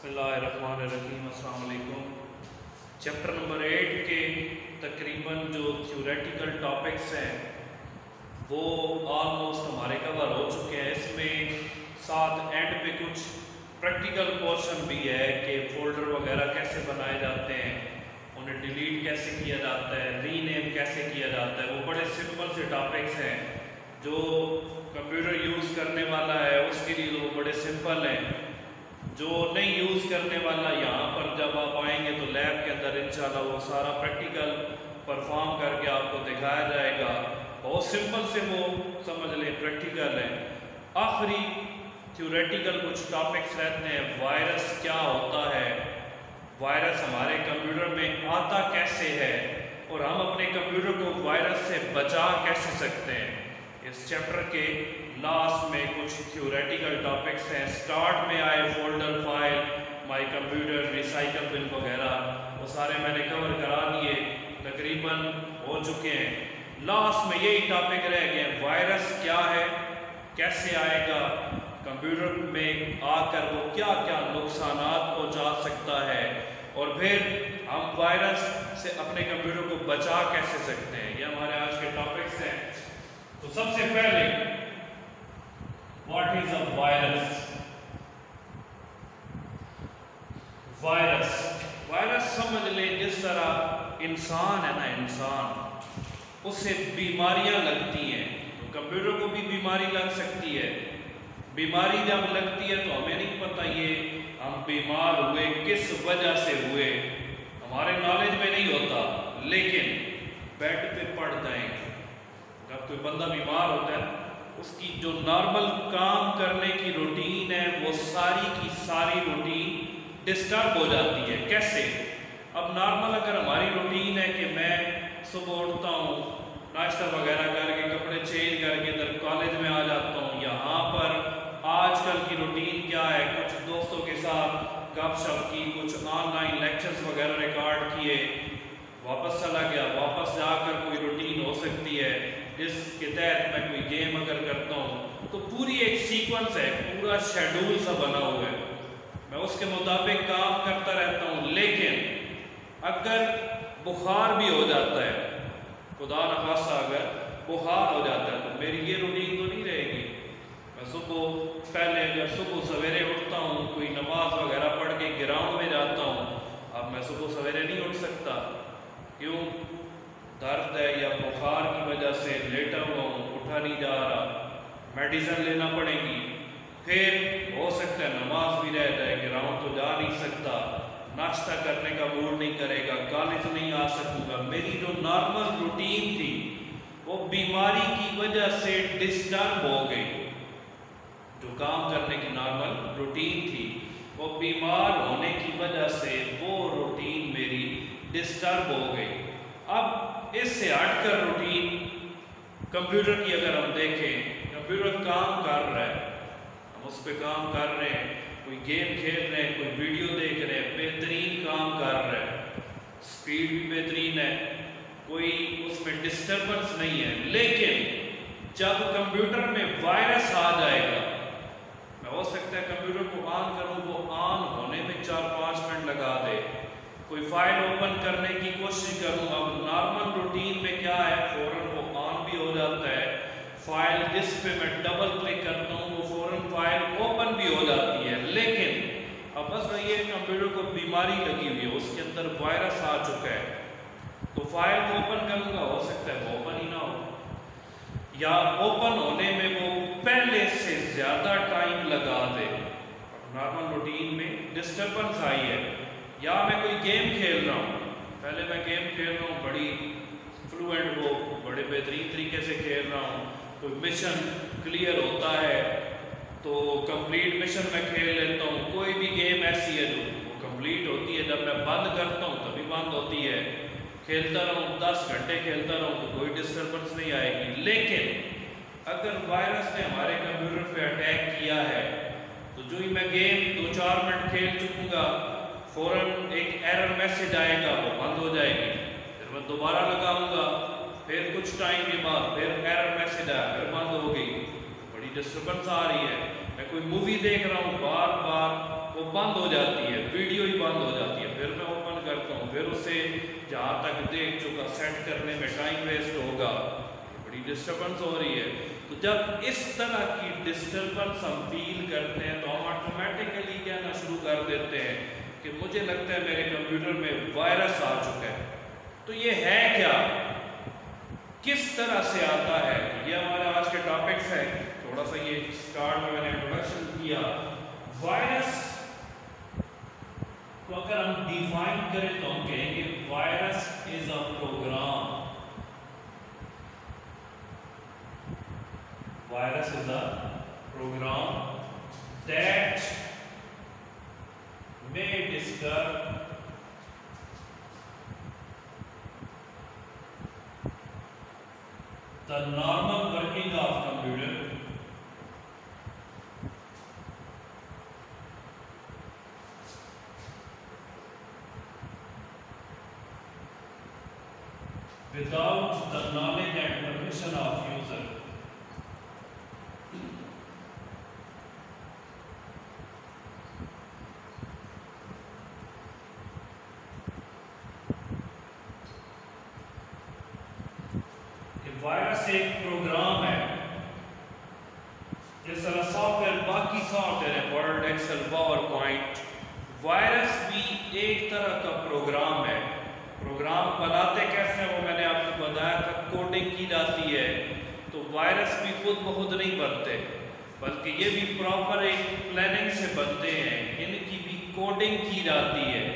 बसमीम chapter number eight के तकरीबन जो थ्योरेटिकल टॉपिक्स हैं, वो ऑलमोस्ट हमारे कवर हो चुके हैं। इसमें साथ एंड पे कुछ प्रैक्टिकल पोर्शन भी है कि फोल्डर वगैरह कैसे बनाए जाते हैं, उन्हें डिलीट कैसे किया जाता है रीनेम कैसे किया जाता है। वो बड़े सिंपल से टॉपिक्स हैं, जो कंप्यूटर यूज़ करने वाला है, उसके लिए वो बड़े सिंपल हैं। जो नहीं यूज़ करने वाला यहाँ पर जब आप आएँगे तो लैब के अंदर इंशाल्लाह वो सारा प्रैक्टिकल परफॉर्म करके आपको दिखाया जाएगा। बहुत सिंपल से वो समझ लें प्रैक्टिकल है। आखिरी थ्योरेटिकल कुछ टॉपिक्स रहते हैं। वायरस क्या होता है? वायरस हमारे कंप्यूटर में आता कैसे है? और हम अपने कंप्यूटर को वायरस से बचा कैसे सकते हैं? इस चैप्टर के लास्ट में कुछ थ्योरेटिकल टॉपिक्स हैं। स्टार्ट में आए folder file my computer recycle bin वगैरह। वो सारे मैंने कवर करा दिए। तकरीबन हो चुके हैं। लास्ट में यही टॉपिक रह गए वायरस क्या है? कैसे आएगा? कंप्यूटर में आकर वो क्या क्या नुकसान पहुँचा सकता है? और फिर हम वायरस से अपने कंप्यूटर को बचा कैसे सकते हैं? ये हमारे आज के टॉपिक्स हैं। तो सबसे पहले What is a virus? Virus virus समझ ले जिस तरह इंसान है ना इंसान उससे बीमारियाँ लगती हैं। तो कंप्यूटर को भी बीमारी लग सकती है। बीमारी जब लगती है तो हमें नहीं पता ये हम बीमार हुए, किस वजह से हुए। हमारे नॉलेज में नहीं होता, लेकिन बेड पे पड़ जाएँगे। जब कोई बंदा बीमार होता है उसकी जो नॉर्मल काम करने की रूटीन है, वो सारी की सारी रूटीन डिस्टर्ब हो जाती है। कैसे? अब नॉर्मल अगर हमारी रूटीन है कि मैं सुबह उठता हूँ, नाश्ता वगैरह करके, कपड़े चेंज करके इधर कॉलेज में आ जाता हूँ, यहाँ पर आजकल की रूटीन क्या है? कुछ दोस्तों के साथ गपशप की, कुछ ऑनलाइन लेक्चर्स वगैरह रिकॉर्ड किए, वापस चला गया, वापस जाकर कोई रूटीन हो सकती है। जिसके तहत मैं कोई गेम अगर करता हूँ तो पूरी एक सीक्वेंस है, पूरा शेड्यूल सा बना हुआ है। मैं उसके मुताबिक काम करता रहता हूँ, लेकिन अगर बुखार भी हो जाता है, खुदा न खासा अगर बुखार हो जाता है तो मेरी ये रूटीन तो नहीं रहेगी। मैं सुबह, पहले अगर सुबह सवेरे उठता हूँ, कोई नमाज़ वगैरह पढ़ के ग्राउंड में जाता हूँ, अब मैं सुबह सवेरे नहीं उठ सकता। क्यों? दर्द है या बुखार की वजह से लेटा हुआ हूँ उठा नहीं जा रहा। मेडिसिन लेना पड़ेगी। फिर हो सकता है नमाज़ भी रह जाए ग्राउंड तो जा नहीं सकता। नाश्ता करने का मूड नहीं करेगा कॉलेज नहीं आ सकूँगा। मेरी जो नॉर्मल रूटीन थी, वो बीमारी की वजह से डिस्टर्ब हो गई। जो काम करने की नॉर्मल रूटीन थी, वो बीमार होने की वजह से वो रूटीन मेरी डिस्टर्ब हो गई। अब इससे हटकर रूटीन कंप्यूटर की अगर हम देखें कंप्यूटर काम कर रहा है। हम उस पर काम कर रहे हैं, कोई गेम खेल रहे हैं, कोई वीडियो देख रहे हैं, बेहतरीन काम कर रहे हैं। स्पीड भी बेहतरीन है। कोई उसमें डिस्टर्बेंस नहीं है। लेकिन जब कंप्यूटर में वायरस आ जाएगा, मैं हो सकता है कंप्यूटर को ऑन करूँ, वो ऑन होने में चार पाँच मिनट लगा दे। कोई फ़ाइल ओपन करने की कोशिश करूँ, अब नॉर्मल रूटीन में क्या है? फ़ौरन वो ऑन भी हो जाता है। फ़ाइल जिस पे मैं डबल क्लिक करता हूँ, वो फ़ौरन फ़ाइल ओपन भी हो जाती है। लेकिन, अब बस ये कंप्यूटर को बीमारी लगी हुई है, उसके अंदर वायरस आ चुका है। तो फ़ाइल को ओपन करूँगा, हो सकता है ओपन ही ना हो। या ओपन होने में वो पहले से ज़्यादा टाइम लगा दे। नॉर्मल रूटीन में डिस्टर्बेंस आई है। या मैं कोई गेम खेल रहा हूँ। पहले मैं गेम खेल रहा हूँ, बड़ी फ्लुएंट वो, बड़े बेहतरीन तरीके से खेल रहा हूँ। कोई मिशन क्लियर होता है तो कंप्लीट मिशन मैं खेल लेता हूँ। कोई भी गेम ऐसी है जो वो कंप्लीट होती है, जब मैं बंद करता हूँ, तभी बंद होती है। खेलता रहूँ, दस घंटे खेलता रहूँ तो कोई डिस्टर्बेंस नहीं आएगी। लेकिन अगर वायरस ने हमारे कंप्यूटर पे अटैक किया है तो जो ही मैं गेम दो चार मिनट खेल चुकूँगा फ़ौरन एक एरर मैसेज आएगा, वो बंद हो जाएगी। फिर मैं दोबारा लगाऊँगा, फिर कुछ टाइम के बाद फिर एरर मैसेज आया, फिर बंद हो गई। बड़ी डिस्टर्बेंस आ रही है। मैं कोई मूवी देख रहा हूँ बार बार वो बंद हो जाती है वीडियो ही बंद हो जाती है। फिर मैं ओपन करता हूँ, फिर उसे जहाँ तक देख चुका सेट करने में टाइम वेस्ट होगा। बड़ी डिस्टर्बेंस हो रही है। तो जब इस तरह की डिस्टर्बेंस हम फील करते हैं तो हम ऑटोमेटिकली कहना शुरू कर देते हैं कि मुझे लगता है मेरे कंप्यूटर में वायरस आ चुका है। तो ये है क्या? किस तरह से आता है? ये हमारे आज के टॉपिक्स है। थोड़ा सा ये स्टार्ट में मैंने इंट्रोडक्शन किया। वायरस तो अगर हम डिफाइन करें तो हम कहेंगे virus is a program virus is a program that may disturb the normal working of computer without the knowledge and permission of user. कि वायरस एक प्रोग्राम है जिस तरह सॉफ्टवेयर बाकी सॉफ्टवेयर है Word Excel PowerPoint virus भी एक तरह का प्रोग्राम है प्रोग्राम बनाते कैसे हैं वो मैंने आपको बताया था कोडिंग की जाती है तो वायरस भी खुद ब खुद नहीं बनते बल्कि ये भी प्रॉपर एक प्लानिंग से बनते हैं इनकी भी कोडिंग की जाती है।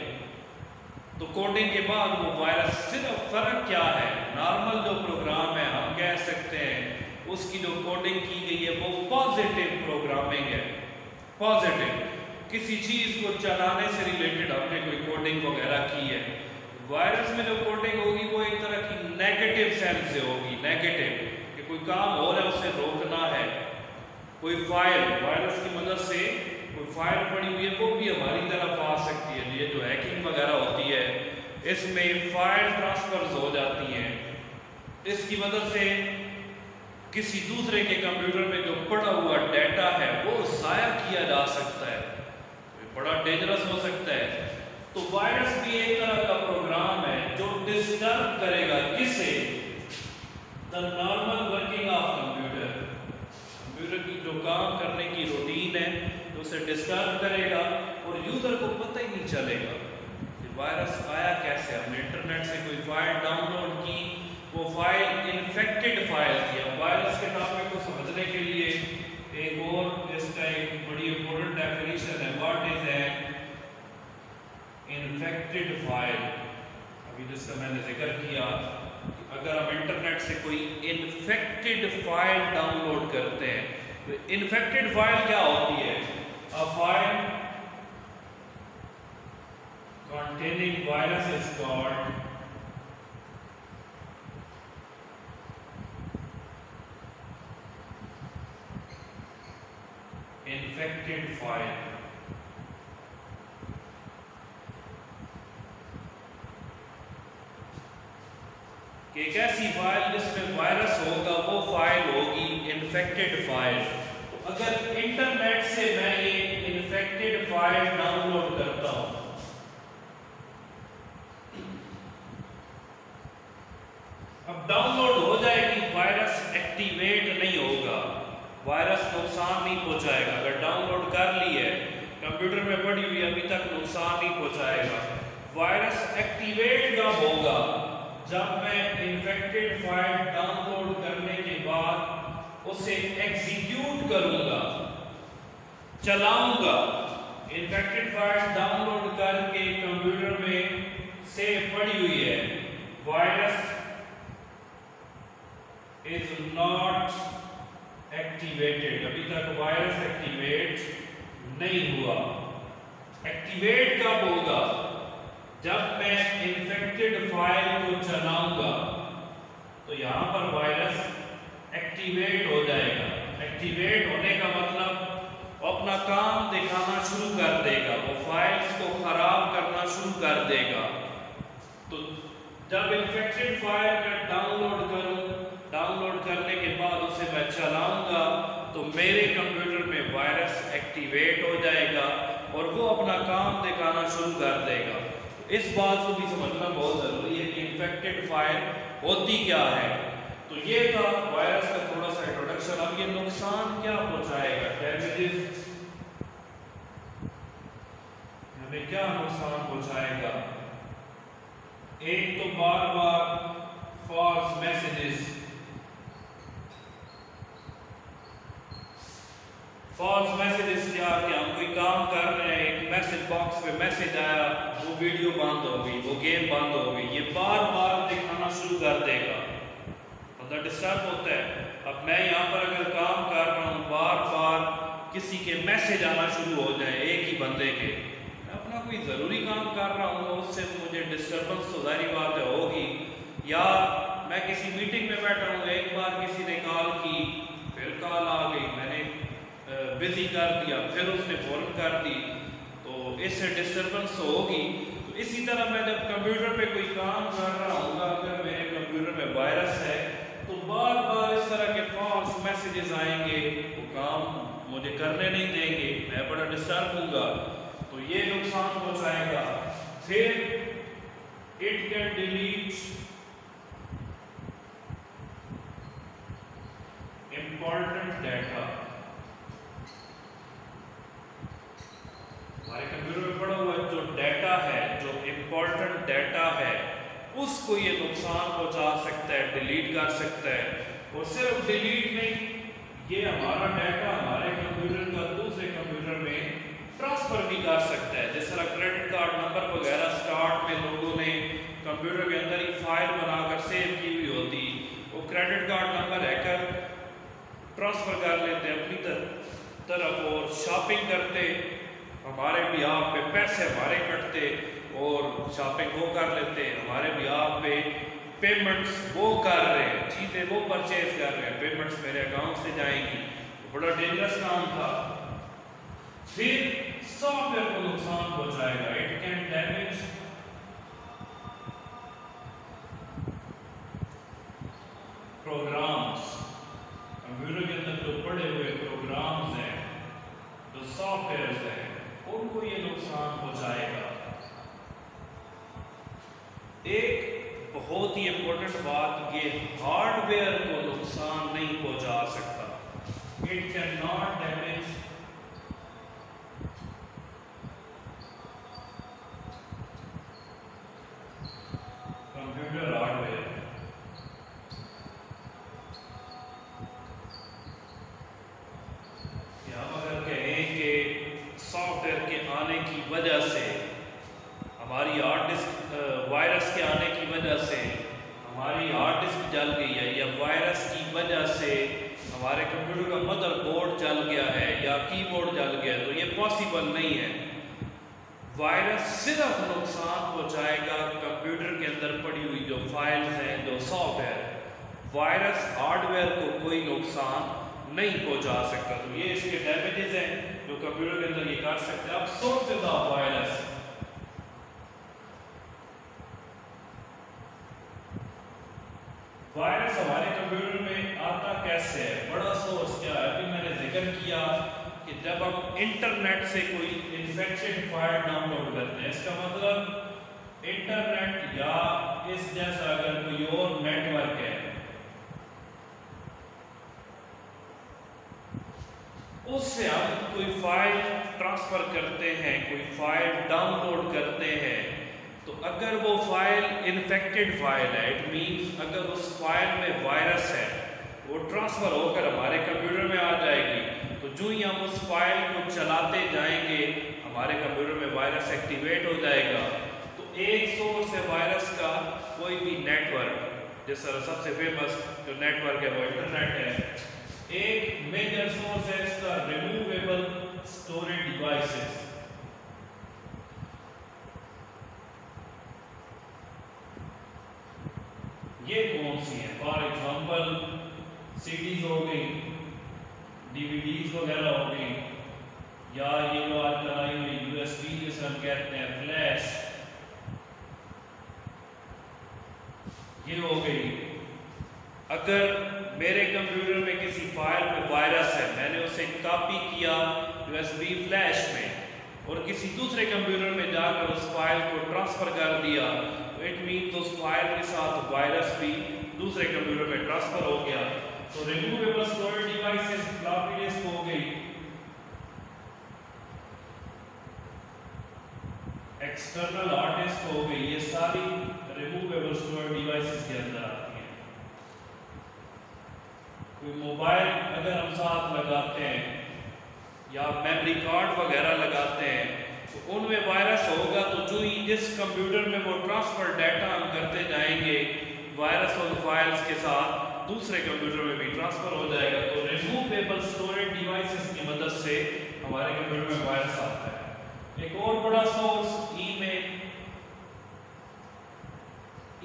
तो कोडिंग के बाद वो वायरस सिर्फ़ फ़र्क क्या है? नॉर्मल जो प्रोग्राम है, हम कह सकते हैं, उसकी जो कोडिंग की गई है, वो पॉजिटिव प्रोग्रामिंग है। पॉजिटिव किसी चीज़ को चलाने से रिलेटेड हमने कोई कोडिंग वगैरह की है। वायरस में जो कोडिंग होगी, वो एक तरह की नेगेटिव सेंस से होगी नेगेटिव कि कोई काम हो रहा है, उसे रोकना है। कोई फ़ाइल वायरस की मदद से फ़ाइल पड़ी हुई है, वो भी हमारी तरफ़ आ सकती है। ये जो हैकिंग वगैरह होती है, इसमें फ़ाइल ट्रांसफर्स हो जाती हैं। इसकी मदद से किसी दूसरे के कंप्यूटर में जो पड़ा हुआ डाटा है, वो ज़ाया किया जा सकता है। तो बड़ा डेंजरस हो सकता है। तो वायरस भी एक तरह का प्रोग्राम है जो डिस्टर्ब करेगा किसे? The normal working of computer computer की जो काम करने की रूटीन है उसे डिस्टर्ब करेगा और यूज़र को पता ही नहीं चलेगा कि वायरस आया कैसे। हमने इंटरनेट से कोई फ़ाइल डाउनलोड की, वो फ़ाइल इन्फेक्टेड फ़ाइल थी। अब वायरस के टॉपिक को समझने के लिए एक और इसका एक बड़ी इंपॉर्टेंट डेफिनेशन है। What is an infected file अभी जिसका मैंने ज़िक्र किया अगर हम इंटरनेट से कोई इन्फेक्टेड फ़ाइल डाउनलोड करते हैं तो इन्फेक्टेड फ़ाइल क्या होती है? A file containing virus is called infected file. कि एक ऐसी फ़ाइल जिसमें वायरस होगा वो फ़ाइल होगी इन्फेक्टेड फ़ाइल अगर इंटरनेट से मैं ये इन्फेक्टेड फ़ाइल डाउनलोड करता हूँ अब डाउनलोड हो जाएगी वायरस एक्टिवेट नहीं होगा। वायरस नुकसान नहीं पहुंचाएगा। अगर डाउनलोड कर ली है कंप्यूटर में पड़ी हुई अभी तक नुकसान नहीं पहुंचाएगा। वायरस एक्टिवेट कब होगा। जब मैं इन्फेक्टेड फ़ाइल डाउनलोड करने के बाद उसे एग्जीक्यूट करूँगा, चलाऊँगा। इन्फेक्टेड फ़ाइल डाउनलोड करके कंप्यूटर में सेव पड़ी हुई है। वायरस इज़ नॉट एक्टिवेटेड अभी तक वायरस एक्टिवेट नहीं हुआ। एक्टिवेट कब होगा? जब मैं इन्फेक्टेड फ़ाइल को चलाऊँगा तो यहाँ पर वायरस एक्टिवेट हो जाएगा। एक्टिवेट होने का मतलब अपना काम दिखाना शुरू कर देगा, वो फाइल्स को खराब करना शुरू कर देगा। तो जब इन्फेक्टेड फ़ाइल मैं डाउनलोड करूँ डाउनलोड करने के बाद उसे मैं चलाऊँगा तो मेरे कंप्यूटर में वायरस एक्टिवेट हो जाएगा और वो अपना काम दिखाना शुरू कर देगा। इस बात को भी समझना बहुत ज़रूरी है कि इन्फेक्टेड फ़ाइल होती क्या है। तो ये था वायरस का थोड़ा सा इंट्रोडक्शन अब ये नुकसान क्या पहुंचाएगा? डैमेजेस हमें क्या नुकसान पहुंचाएगा? एक तो बार बार फॉल्स मैसेजेस फॉल्स मैसेजेस क्या कि हम कोई काम कर रहे हैं, एक मैसेज बॉक्स पे मैसेज आया, वो वीडियो बंद हो गई, वो गेम बंद हो गई, ये बार बार दिखाना शुरू कर देगा। मतलब डिस्टर्ब होता है। अब मैं यहाँ पर अगर काम कर रहा हूँ बार बार किसी के मैसेज आना शुरू हो जाए, एक ही बंदे के, मैं अपना कोई ज़रूरी काम कर रहा हूँ, उससे मुझे डिस्टर्बेंस तो जारी बात होगी। या मैं किसी मीटिंग में बैठा हूँ, एक बार किसी ने कॉल की, फिर कॉल आ गई, मैंने बिज़ी कर दिया, फिर उसने फ़ौरन कर दी। तो इससे डिस्टर्बेंस तो होगी। तो इसी तरह मैं जब कंप्यूटर पे कोई काम कर रहा हूँ, अगर मेरे कंप्यूटर में वायरस है तो बार बार इस तरह के फॉल्स मैसेजेस आएँगे। वो काम मुझे करने नहीं देंगे। मैं बड़ा डिस्टर्ब हूँगा तो ये नुकसान पहुँचाएगा। फिर it can delete important data हमारे कंप्यूटर में पड़ा हुआ जो डाटा है, जो इम्पोर्टेंट डाटा है, उसको ये नुकसान पहुँचा सकता है डिलीट कर सकता है। और सिर्फ़ डिलीट नहीं, ये हमारा डाटा हमारे कंप्यूटर का दूसरे कंप्यूटर में ट्रांसफ़र भी कर सकता है। जिस तरह क्रेडिट कार्ड नंबर वगैरह स्टार्ट में लोगों ने कंप्यूटर के अंदर ही फ़ाइल बनाकर सेव की हुई होती, वो credit card number hacker transfer कर लेते हैं अपनी तरफ़ और शॉपिंग करते। हमारे भी आप पे पैसे हमारे कटते और शॉपिंग वो कर लेते हमारे भी आप पे पेमेंट्स वो कर रहे हैं, चीज़ें वो परचेज कर रहे हैं पेमेंट्स मेरे अकाउंट से जाएँगी। तो बड़ा डेंजरस काम था। फिर सॉफ्टवेयर को नुकसान पहुंचाएगा it can damage programs computer के अंदर जो पड़े हुए प्रोग्राम्स हैं जो सॉफ्टवेयर हैं उनको हो जाएगा। एक बहुत ही इंपॉर्टेंट बात ये हार्डवेयर को नुकसान नहीं पहुँचा सकता। It can not damage virus सिर्फ़ नुकसान पहुंचाएगा कंप्यूटर के अंदर पड़ी हुई जो फाइल्स हैं जो सॉफ्टवेयर वायरस हार्डवेयर को कोई नुकसान नहीं पहुँचा सकता। तो ये इसके डैमेजेस हैं जो कंप्यूटर के अंदर ये कर सकते हैं। अब सोर्सेज ऑफ़ वायरस वायरस हमारे कंप्यूटर में आता कैसे है? बड़ा सोर्स क्या है? अभी मैंने ज़िक्र किया कि जब हम इंटरनेट से कोई इन्फेक्शन फ़ाइल डाउनलोड करते हैं, इसका मतलब इंटरनेट या इस जैसा अगर कोई और नेटवर्क है उससे हम कोई फ़ाइल ट्रांसफ़र करते हैं, कोई फ़ाइल डाउनलोड करते हैं। तो अगर वो फ़ाइल इन्फेक्टेड फ़ाइल है इट मींस अगर उस फ़ाइल में वायरस है, वो ट्रांसफ़र होकर हमारे कंप्यूटर में आ जाएगी। तो जो ही हम उस फ़ाइल को चलाते जाएँगे, हमारे कंप्यूटर में वायरस एक्टिवेट हो जाएगा। तो एक सोर्स है वायरस का, कोई भी नेटवर्क जिस तरह सबसे फ़ेमस जो नेटवर्क है वो इंटरनेट है। एक मेजर सोर्स है इसका रिमूवेबल स्टोरेज डिवाइसेस ये कौन सी है? फॉर एग्ज़ाम्पल सीडीज हो गई डीवीडीज वगैरह हो गई, या ये जो आजकल आई हुई यूएसबी जिसे हम कहते हैं फ्लैश ये हो गई। अगर मेरे कंप्यूटर में किसी फ़ाइल में वायरस है, मैंने उसे कॉपी किया यूएसबी फ्लैश में और किसी दूसरे कंप्यूटर में जाकर उस फ़ाइल को ट्रांसफ़र कर दिया तो इट मीन तो उस फ़ाइल के साथ वायरस भी दूसरे कंप्यूटर में ट्रांसफ़र हो गया। तो removable storage devices floppy disk हो गई। एक्सटर्नल हार्ड डिस्क हो गई। ये सारी रिमूवेबल स्टोरेज डिवाइसेस के अंदर कोई मोबाइल अगर हम साथ लगाते हैं या मेमोरी कार्ड वगैरह लगाते हैं तो उनमें वायरस होगा तो जो ही जिस कंप्यूटर में वो ट्रांसफ़र डाटा हम करते जाएँगे, वायरस और फाइल्स के साथ दूसरे कंप्यूटर में भी ट्रांसफ़र हो जाएगा। तो रिमूवेबल स्टोरेज डिवाइसेस की मदद से हमारे कंप्यूटर में वायरस आता है। एक और बड़ा सोर्स ईमेल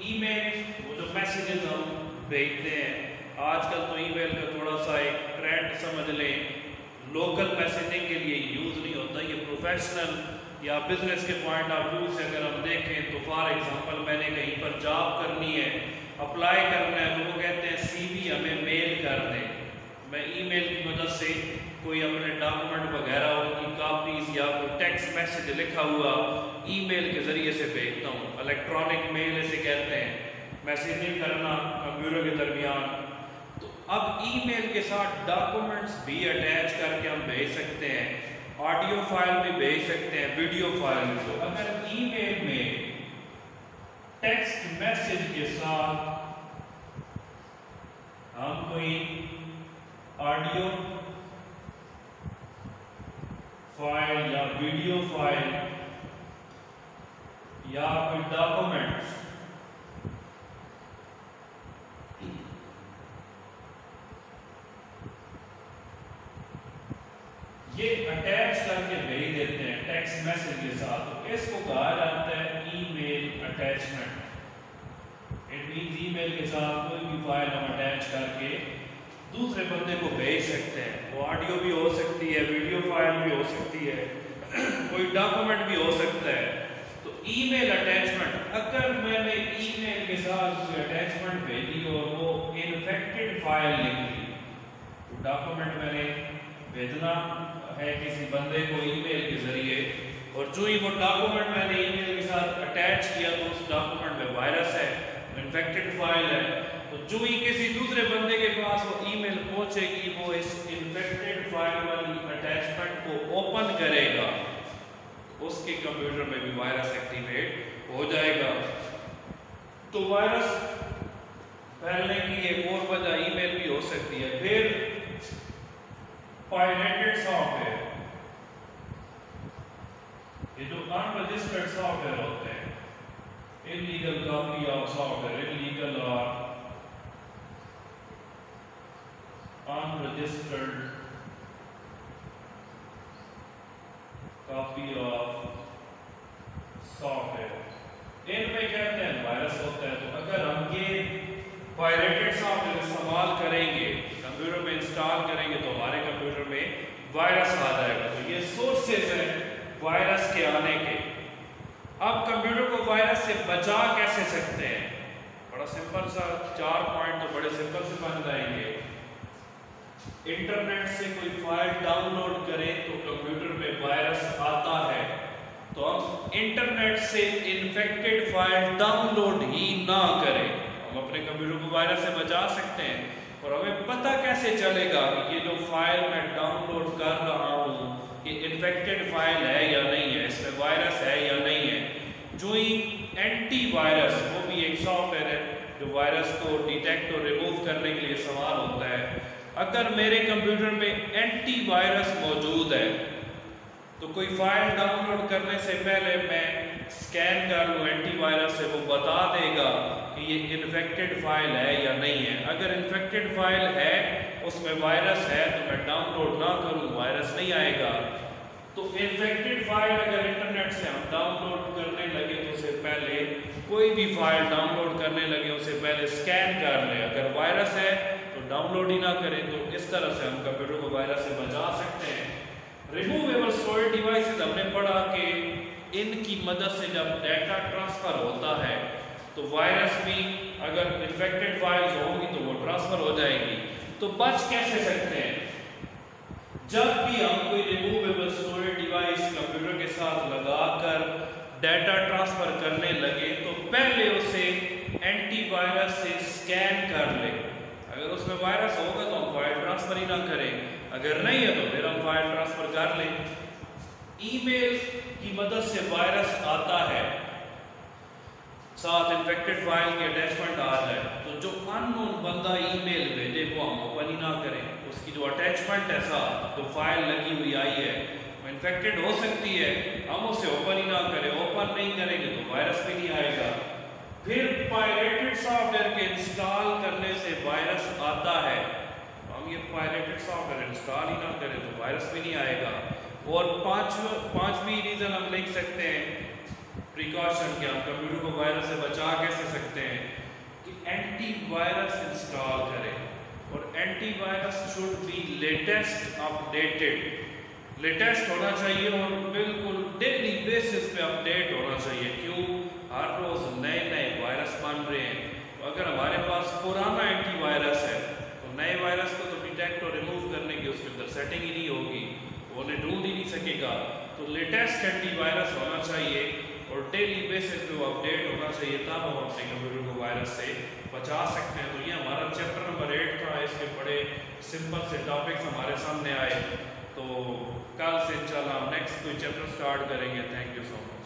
ईमेल वो जो मैसेजेस हम भेजते हैं आजकल तो ईमेल का थोड़ा सा एक ट्रेंड समझ लें। लोकल मैसेजिंग के लिए यूज़ नहीं होता, ये प्रोफेशनल या बिज़नेस के पॉइंट ऑफ़ व्यू से अगर हम देखें तो फॉर एग्जांपल मैंने कहीं पर जॉब करनी है अप्लाई करना है तो वो कहते हैं सीवी हमें मेल कर दें। मैं ईमेल की मदद से कोई अपने डॉक्यूमेंट वगैरह उनकी कापीज या कोई टेक्स्ट मैसेज लिखा हुआ ईमेल के ज़रिए से भेजता हूँ। इलेक्ट्रॉनिक मेल इसे कहते हैं। मैसेजिंग करना कंप्यूटर के दरमियान अब ईमेल के साथ डॉक्यूमेंट्स भी अटैच करके हम भेज सकते हैं ऑडियो फ़ाइल भी भेज सकते हैं वीडियो फ़ाइल को अगर ईमेल में टेक्स्ट मैसेज के साथ हम कोई ऑडियो फ़ाइल या वीडियो फ़ाइल या कोई डॉक्यूमेंट्स ये अटैच करके भेज देते हैं टेक्स्ट मैसेज के साथ। तो इसको कहा जाता है? Email attachment it means email के साथ कोई भी फ़ाइल हम अटैच करके दूसरे बंदे को भेज सकते हैं। वो ऑडियो भी हो सकती है वीडियो फ़ाइल भी हो सकती है, कोई डॉक्यूमेंट भी हो सकता है। तो ईमेल अटैचमेंट अगर मैंने ईमेल के साथ कोई अटैचमेंट भेजी और वो इन्फेक्टेड फ़ाइल निकली तो डॉक्यूमेंट मैंने भेजना है किसी बंदे को ईमेल के ज़रिए, और जो ही वो डॉक्यूमेंट मैंने ईमेल के साथ अटैच किया तो उस डॉक्यूमेंट में वायरस है इन्फेक्टेड फ़ाइल है तो जो ही किसी दूसरे बंदे के पास वो ईमेल पहुंचेगी वो इस इन्फेक्टेड फ़ाइल वाली अटैचमेंट को ओपन करेगा, उसके कंप्यूटर में भी वायरस एक्टिवेट हो जाएगा। तो वायरस फैलने की एक और वजह ईमेल भी हो सकती है। फिर पायरेटेड सॉफ्टवेयर ये जो अनरजिस्टर्ड सॉफ्टवेयर होते हैं illegal copy of software illegal और unregistered copy of software इनमें कहते हैं? वायरस होता है। तो अगर हम ये पायरेटेड सॉफ्टवेयर इस्तेमाल करेंगे कंप्यूटर में इंस्टॉल करेंगे तो हमारे कंप्यूटर में वायरस आ जाएगा। तो ये सोर्सेज हैं वायरस के आने के। अब कंप्यूटर को वायरस से बचा कैसे सकते हैं? बड़ा सिंपल सा, चार पॉइंट तो बड़े सिंपल से बन जाएँगे। इंटरनेट से कोई फ़ाइल डाउनलोड करें तो कंप्यूटर में वायरस आता है। तो हम इंटरनेट से इन्फेक्टेड फ़ाइल डाउनलोड ही ना करें। हम अपने कंप्यूटर को वायरस से बचा सकते हैं। और हमें पता कैसे चलेगा कि ये जो फ़ाइल मैं डाउनलोड कर रहा हूँ, ये इन्फेक्टेड फ़ाइल है या नहीं है, इसमें वायरस है या नहीं है, जो ही एंटी वायरस वो भी एक सॉफ्टवेयर है, जो वायरस को डिटेक्ट और रिमूव करने के लिए इस्तेमाल होता है। अगर मेरे कंप्यूटर में एंटीवायरस मौजूद है तो कोई फ़ाइल डाउनलोड करने से पहले मैं स्कैन कर लूँ एंटीवायरस से वो बता देगा कि ये इन्फेक्टेड फ़ाइल है या नहीं है। अगर इन्फेक्टेड फ़ाइल है, उसमें वायरस है तो मैं डाउनलोड ना करूँ वायरस नहीं आएगा। तो इन्फेक्टेड फ़ाइल अगर इंटरनेट से हम डाउनलोड करने लगे तो उससे पहले कोई भी फ़ाइल डाउनलोड करने लगे उससे पहले स्कैन कर लें। अगर वायरस है तो डाउनलोड ही ना करें। तो इस तरह से हम कंप्यूटर को वायरस से बचा सकते हैं। रिमूवेबल स्टोरेज डिवाइसेस हमने पढ़ा कि इनकी मदद से जब डाटा ट्रांसफ़र होता है तो वायरस भी अगर इन्फेक्टेड फाइल्स होंगी तो वो ट्रांसफ़र हो जाएगी। तो बच कैसे सकते हैं? जब भी हम कोई रिमूवेबल स्टोरेज डिवाइस कंप्यूटर के साथ लगाकर डाटा ट्रांसफ़र करने लगे तो पहले उसे एंटीवायरस से स्कैन कर ले। अगर उसमें वायरस होगा तो हम फ़ाइल ट्रांसफ़र ही ना करें। अगर नहीं है तो फिर हम फ़ाइल ट्रांसफ़र कर लें। ईमेल की मदद से वायरस आता है। साथ इन्फेक्टेड फ़ाइल के अटैचमेंट आ जाए तो जो अननोन बंदा ईमेल भेजे, वो हम ओपन ही ना करें। उसकी जो अटैचमेंट है साथ, जो फ़ाइल लगी हुई आई है, वो इन्फेक्टेड हो सकती है। हम उसे ओपन ही ना करें ओपन नहीं करेंगे तो वायरस भी नहीं आएगा। फिर पायरेटेड सॉफ्टवेयर के इंस्टॉल करने से वायरस आता है। हम ये पायरेटेड सॉफ्टवेयर इंस्टॉल ही ना करें तो वायरस भी नहीं आएगा। और पाँच, पांचवी रीज़न हम लिख सकते हैं प्रिकॉशन के हम कंप्यूटर को वायरस से बचा कैसे सकते हैं कि एंटीवायरस इंस्टॉल करें। और antivirus should be latest updated latest होना चाहिए और बिल्कुल डेली बेसिस पे अपडेट होना चाहिए। क्यों? हर रोज़ नए नए वायरस बन रहे हैं। तो अगर हमारे पास पुराना एंटीवायरस है तो नए वायरस को तो डिटेक्ट और रिमूव करने की उसके अंदर सेटिंग ही नहीं होगी। वो ढूंढ ही नहीं सकेगा। तो लेटेस्ट एंटीवायरस होना चाहिए और डेली बेसिस पे वो अपडेट होना चाहिए, तब हम अपने कंप्यूटर को वायरस से बचा सकते हैं। तो ये हमारा चैप्टर नंबर एट था, इसके बड़े सिंपल से टॉपिक्स हमारे सामने आए। तो कल से इंशाल्लाह हम नेक्स्ट कोई चैप्टर स्टार्ट करेंगे। Thank you so much